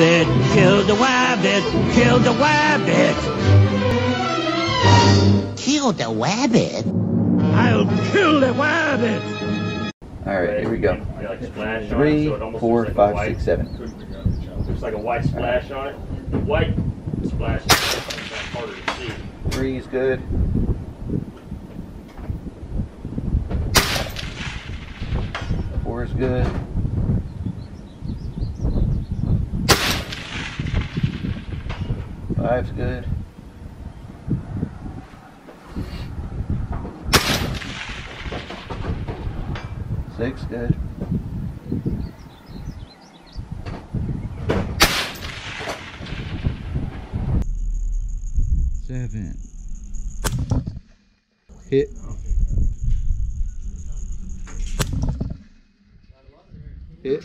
wabbit, kill the wabbit, kill the wabbit. Kill the wabbit? I'll kill the wabbit. All right, here we go. They like splash on it, Three, so it almost four, looks like a white, six, seven. Looks like a white splash on it. The white splash is sometimes harder to see. Three is good. Four is good. Five's good. Six good. Seven. Hit. Hit.